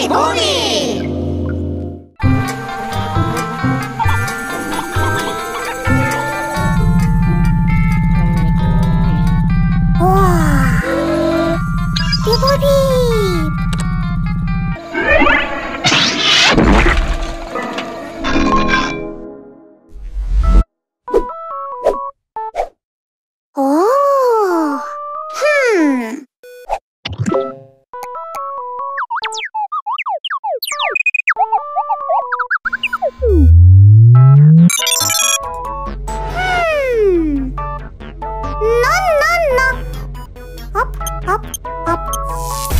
ーボニーおお。ふん。hop hop hop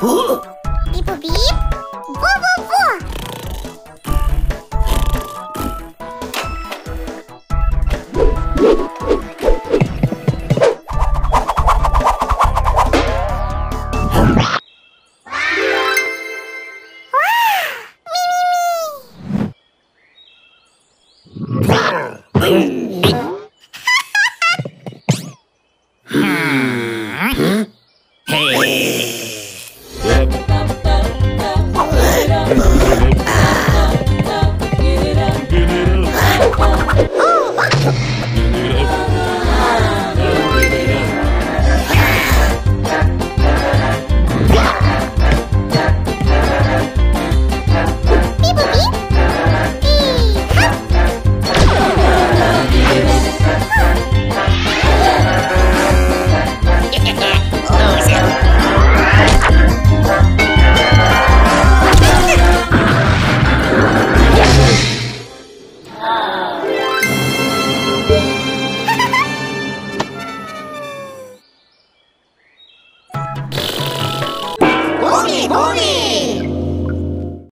哦